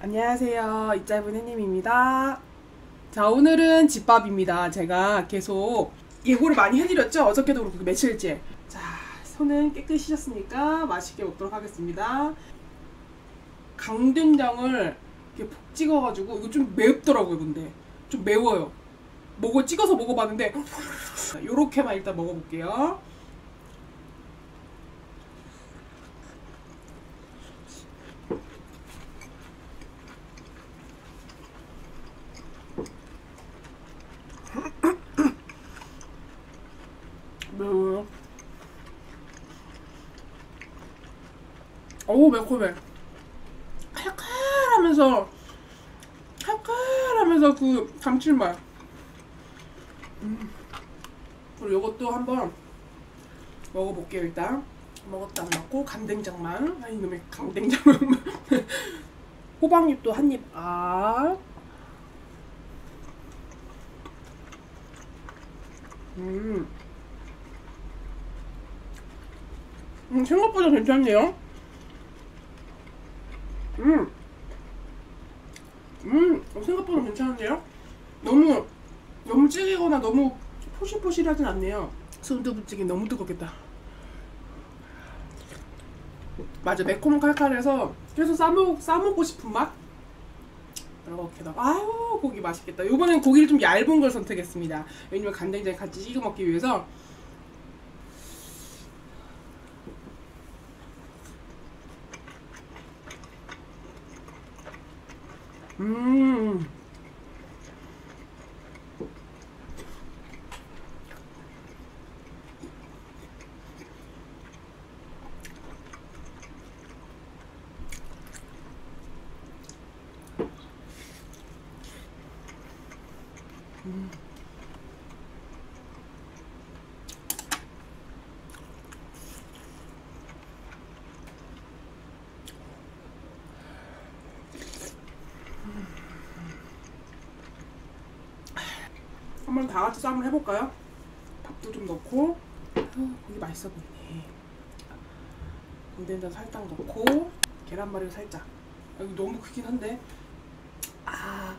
안녕하세요. 이짤분 해님입니다. 자, 오늘은 집밥입니다. 제가 계속 예고를 많이 해드렸죠? 어저께도 그렇고 며칠째. 자, 손은 깨끗이 씻었으니까 맛있게 먹도록 하겠습니다. 강된장을 이렇게 푹 찍어가지고 이거 좀 맵더라고요, 근데. 좀 매워요. 먹어 찍어서 먹어봤는데 자, 요렇게만 일단 먹어볼게요. 어우 매콤해. 칼칼하면서 칼칼하면서 그 감칠맛. 음. 그리고 이것도 한번 먹어볼게요 일단. 먹었다 안 먹고 간된장만. 아 이놈의 강된장만. 호박잎도 한 입. 아. 음. 음, 생각보다 괜찮네요. 음. 음, 어, 생각보다 괜찮은데요? 너무, 너무 찌개거나 너무 포실포실하진 않네요. 순두부찌개 너무 뜨겁겠다. 맞아, 매콤 칼칼해서 계속 싸먹, 싸먹고 싶은 맛? 이렇게다가, 아유, 고기 맛있겠다. 이번엔 고기를 좀 얇은 걸 선택했습니다. 왜냐면 간장장에 같이 찍어 먹기 위해서. 음. 한번 다 같이 쌈을 해볼까요? 밥도 좀 넣고. 어, 고기 맛있어 보이네. 건된장 살짝 넣고 계란말이 살짝. 여기 너무 크긴 한데. 아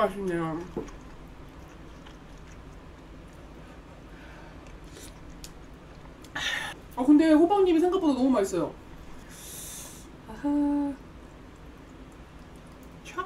맛있네요. 아 근데 호박잎이 생각보다 너무 맛있어요. 아하. 촥.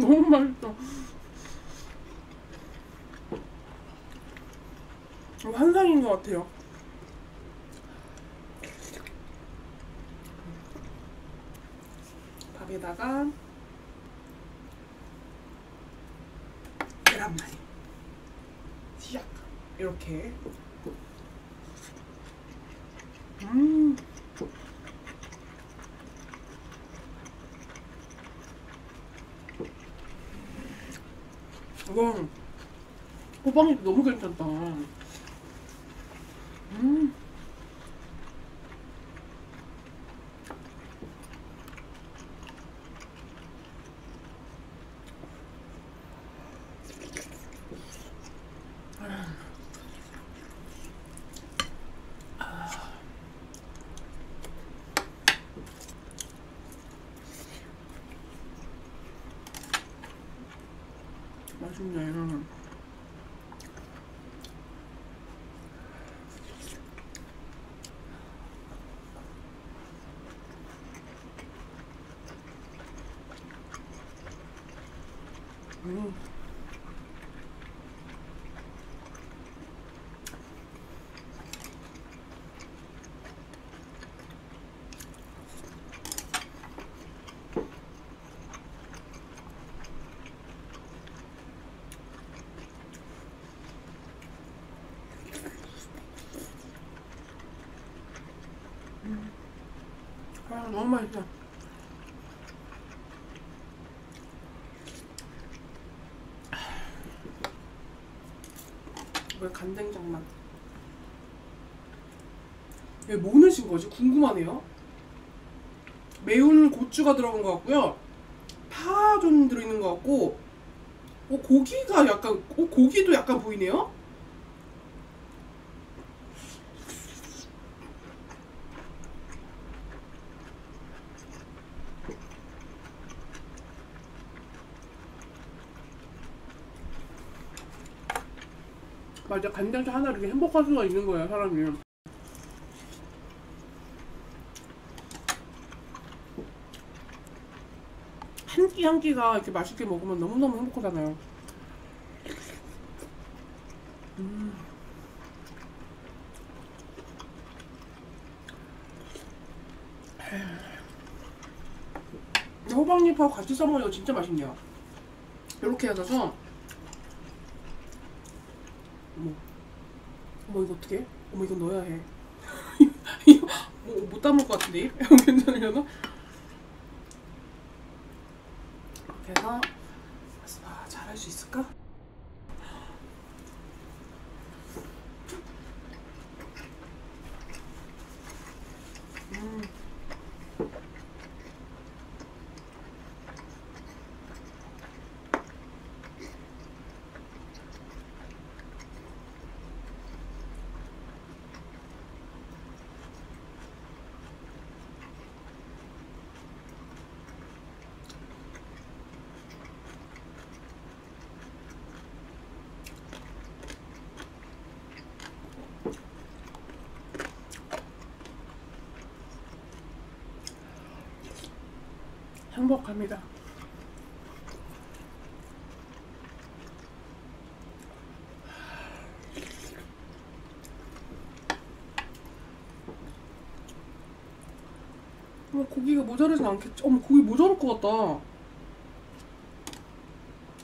너무 맛있어. 이거 환상인 것 같아요. 밥에다가 계란말이 시작 이렇게 음 이건 호박잎 너무 괜찮다. 음. 맛있네. 음. 너무 맛있어. 왜 간장장만? 왜뭐 넣으신 거지? 궁금하네요. 매운 고추가 들어간 것 같고요. 파 좀 들어있는 것 같고, 어, 고기가 약간, 어, 고기도 약간 보이네요? 맞아, 간장차 하나 이렇게 행복할 수가 있는 거예요, 사람이. 한 끼 한 끼가 이렇게 맛있게 먹으면 너무너무 행복하잖아요. 음. 호박잎하고 같이 써먹으니까 진짜 맛있네요. 이렇게 해서 어머, 어머 이거 어떻게? 어머 이거 넣어야 해. 이거 뭐, 못 담을 것 같은데? 괜찮으려나? 이렇게 해서 아, 잘할 수 있을까? 음. 행복합니다. 어머, 고기가 모자르진 않겠지? 어머, 고기 모자랄 것 같다.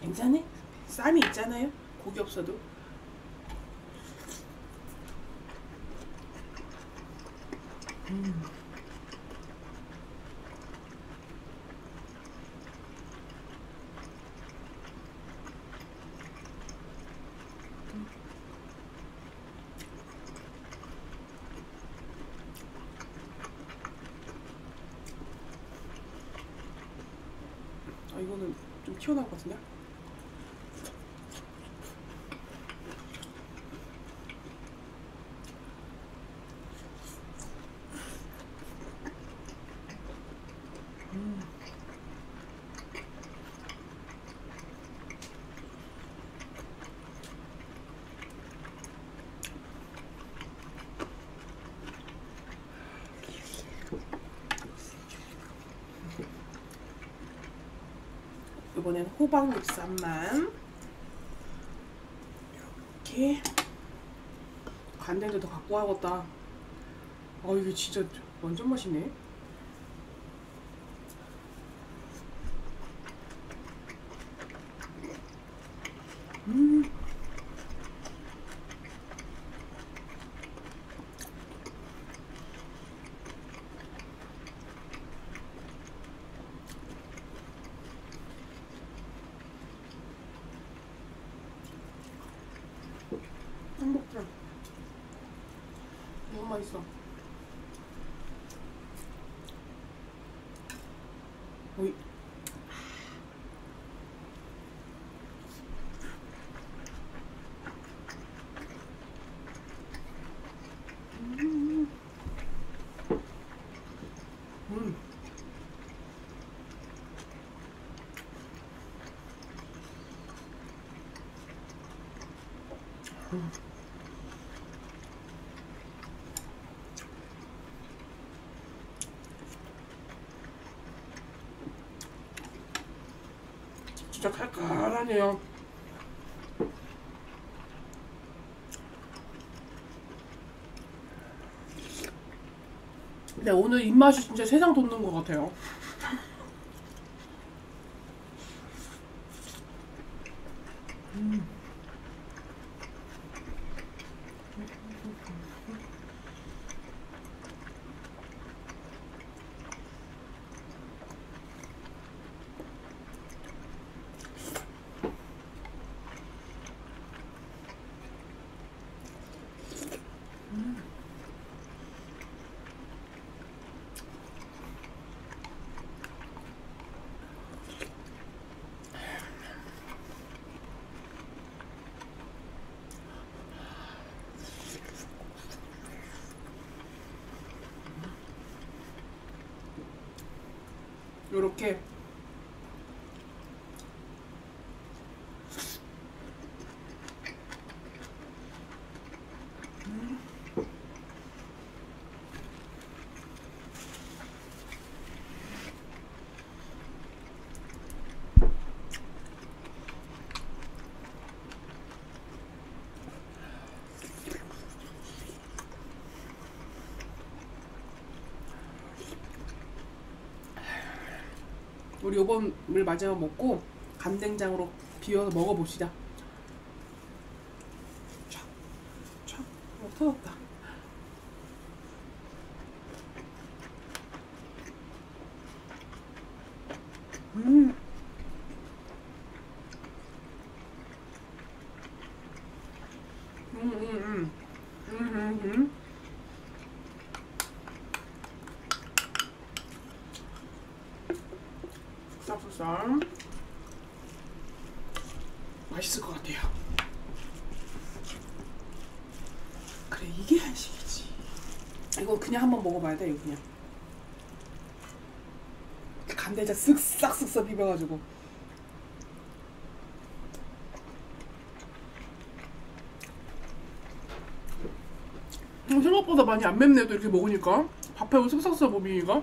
괜찮네? 쌈이 있잖아요? 고기 없어도. 음. 아 이거는 좀 튀어나올 것 같은데? 음. 이번엔 호박 잎쌈만 이렇게 간장도 더 갖고 와야겠다. 아 이게 진짜 완전 맛있네. 음. 행복해. 너무 맛있어. 어이. 음. 음. 음. 진짜 칼칼하네요. 근데 오늘 입맛이 진짜 세상 돋는 것 같아요. 음. 요렇게 우리 요번을 마지막 먹고 간된장으로 비벼서 먹어봅시다. 촥, 촥, 어, 터졌다. 음, 음. 음, 음, 음. 쌉쌀 맛있을 것 같아요. 그래 이게 한식이지. 이거 그냥 한번 먹어봐야 돼 이거 그냥. 간대자 쓱싹 쓱싹 비벼가지고. 음, 생각보다 많이 안 맵네 또 이렇게 먹으니까 밥하고 쓱싹 쓱 비비니까.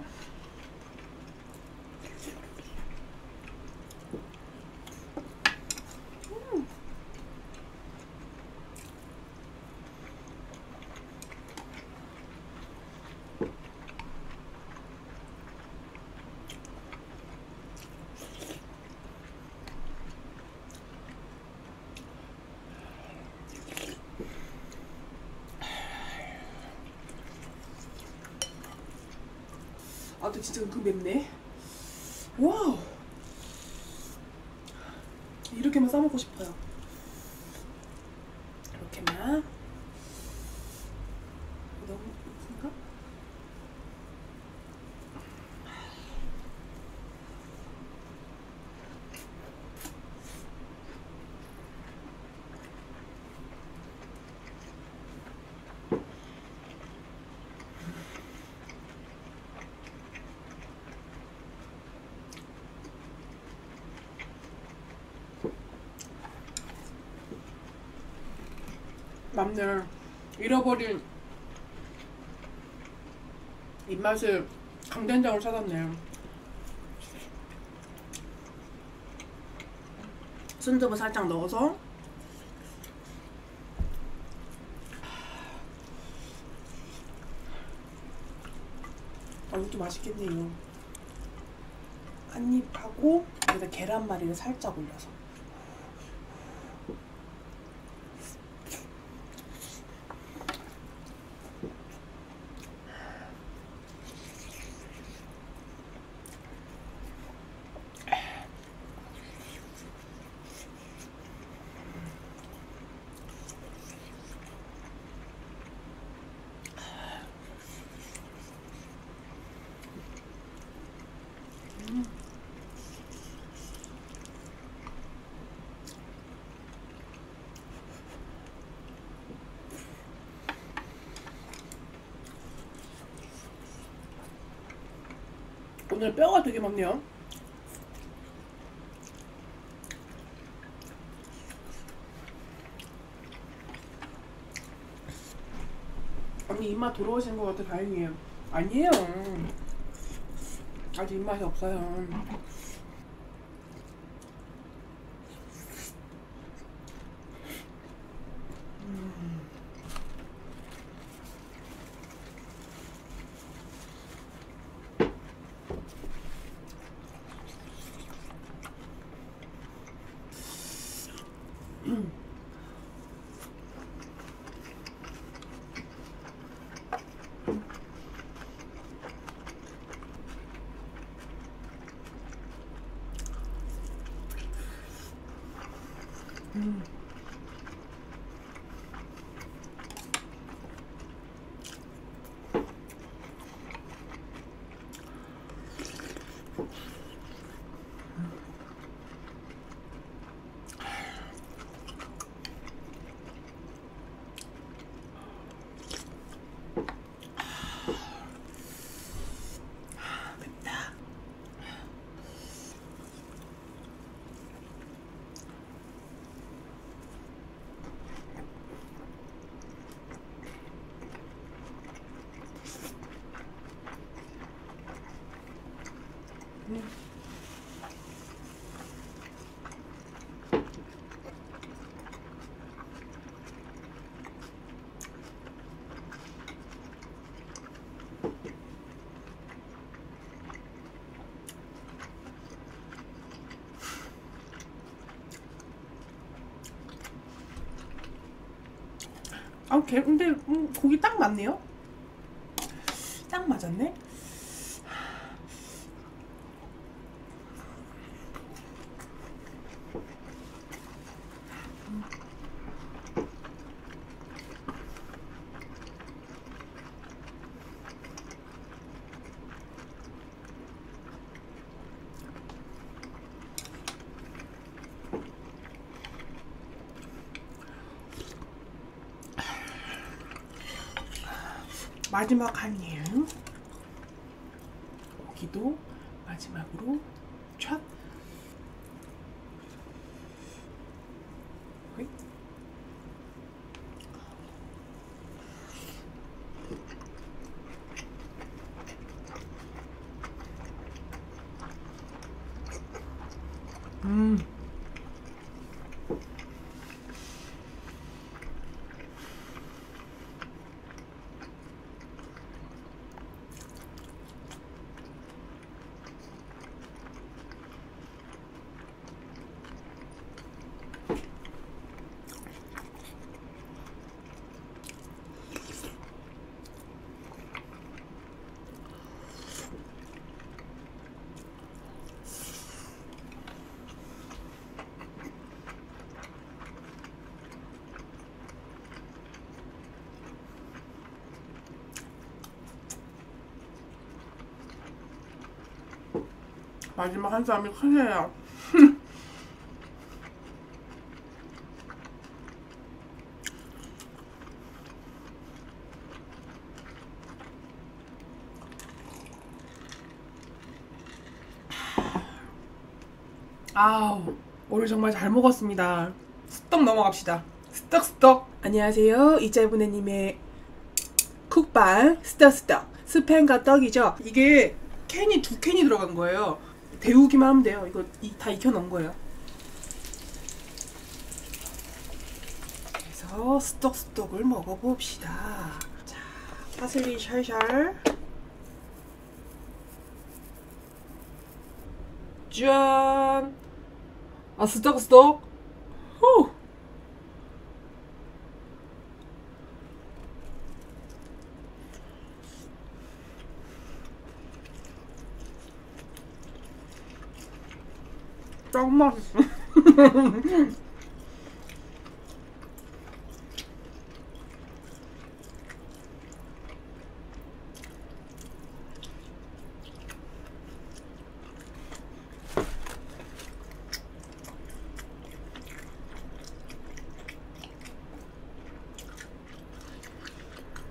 아, 또 진짜 은근 맵네. 와우. 이렇게만 싸먹고 싶어요. 이렇게만. 너무 무슨가? 맞네. 잃어버린 입맛을 강된장으로 찾았네. 순두부 살짝 넣어서 아, 이것도 맛있겠네요. 한 입 하고 여기다 계란말이를 살짝 올려서. 오늘 뼈가 되게 많네요. 언니 입맛 돌아오신 것 같아 다행이에요. 아니에요. 아직 입맛이 없어요. 아, 개, 근데 음, 고기 딱 맞네요. 딱 맞았네. 마지막 한 입. 고기도 마지막으로 촥. 호잇. 음. 마지막 한 쌈이 크네요. 아우 오늘 정말 잘 먹었습니다. 스떡 넘어갑시다. 스떡 스떡. 안녕하세요 이짤부네님의 쿡방 스떡 스떡 스팸과 떡이죠. 이게 캔이 두 캔이 들어간 거예요. 데우기만 하면 돼요. 이거 이- 다 익혀 놓은 거예요. 그래서 스떡스떡을 먹어봅시다. 자, 파슬리 샬샬. 짠. 아 스떡스떡. 후. 짱 맛있어.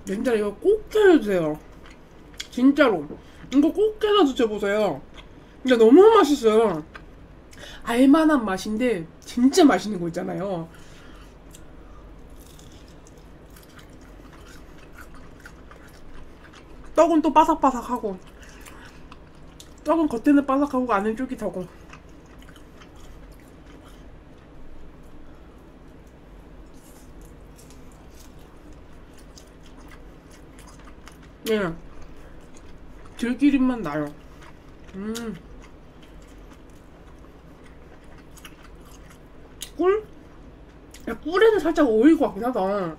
진짜 이거 꼭 해주세요. 진짜로. 이거 꼭 해서 드셔보세요. 진짜 너무 맛있어요. 알만한 맛인데 진짜 맛있는 거 있잖아요. 떡은 또 바삭바삭하고 떡은 겉에는 바삭하고 안은 쫄깃하고. 예 들기름만 나요. 음 꿀? 야, 꿀에는 살짝 오일 것 같긴 하다.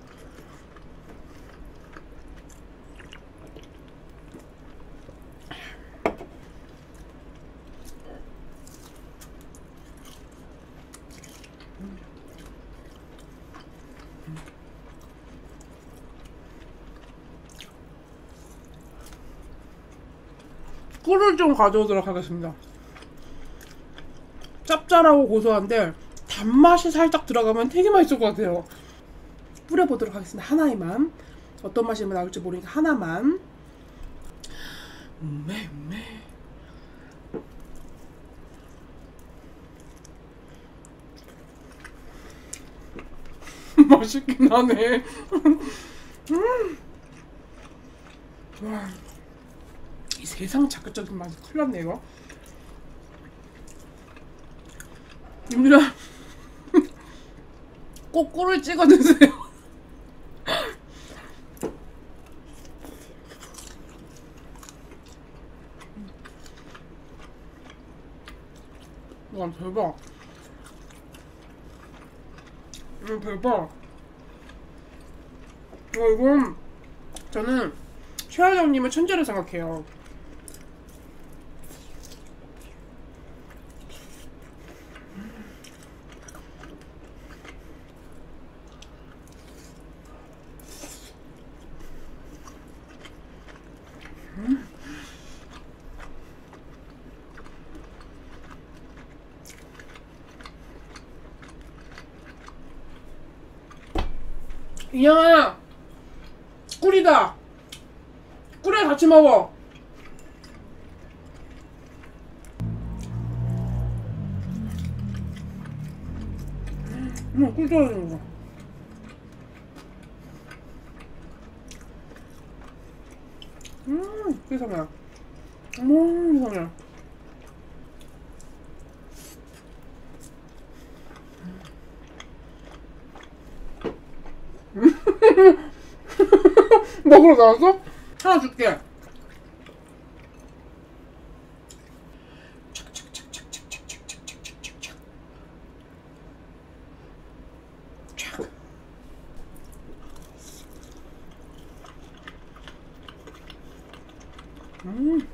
꿀을 좀 가져오도록 하겠습니다. 짭짤하고 고소한데 단맛이 살짝 들어가면 되게 맛있을 것 같아요. 뿌려보도록 하겠습니다. 하나에만. 어떤 맛이 나올지 모르니까 하나만. 음메, 음메. 맛있긴 하네. 음. 와. 이 세상 자극적인 맛이 큰일 났네, 이거. 님들아 꼭 꿀을 찍어 드세요. 와 대박. 음 대박. 어, 이건 저는 최하정님은 천재로 생각해요. 인형아 꿀이다. 꿀에 같이 먹어. 음, 꿀 떨어지는 거 음, 세상에 음, 세상에 먹으러 나왔어? 하나 줄게. 음.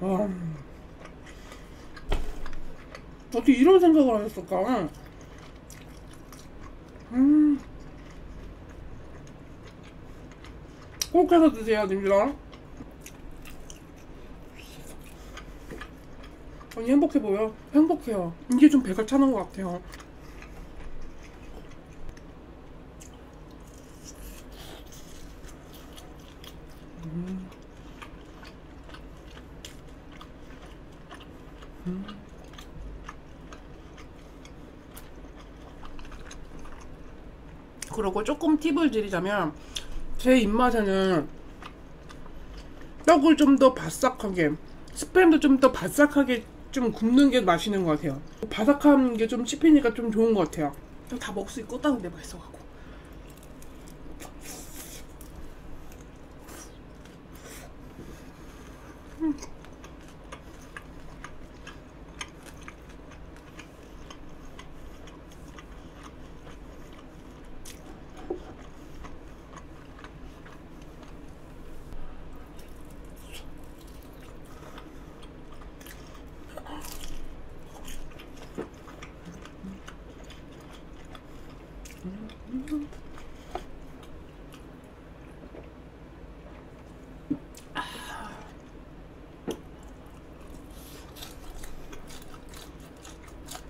와. 어떻게 이런 생각을 하셨을까? 음. 꼭 해서 드세요, 님들아. 언니 행복해 보여? 행복해요. 이게 좀 배가 차는 것 같아요. 그리고 조금 팁을 드리자면 제 입맛에는 떡을 좀 더 바삭하게 스팸도 좀 더 바삭하게 좀 굽는 게 맛있는 것 같아요. 바삭한 게 좀 씹히니까 좀 좋은 것 같아요. 다 먹을 수 있고 따는데 맛있어갖고.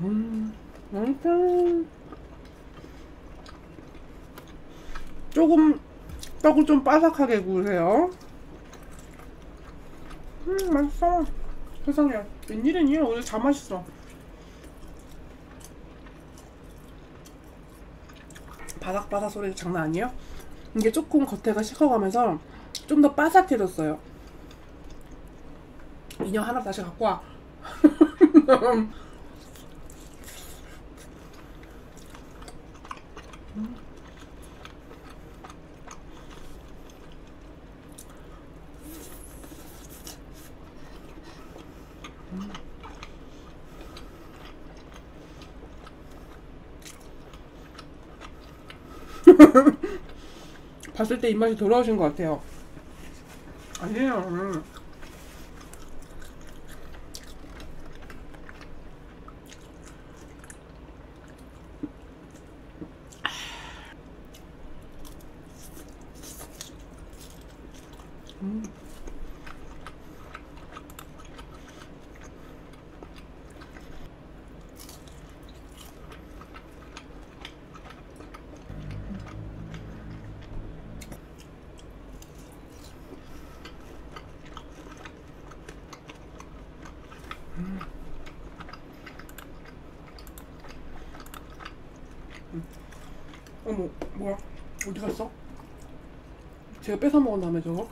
음, 맛있어. 조금 떡을 좀 바삭하게 구우세요. 음, 맛있어. 세상에. 웬일이니? 오늘 다 맛있어. 바삭바삭 소리 장난 아니에요? 이게 조금 겉에가 식어가면서 좀 더 바삭해졌어요. 인형 하나 다시 갖고 와. 봤을 때 입맛이 돌아오신 것 같아요. 아니에요. 음. 어머, 뭐야? 어디 갔어? 제가 뺏어 먹은 다음에 저거?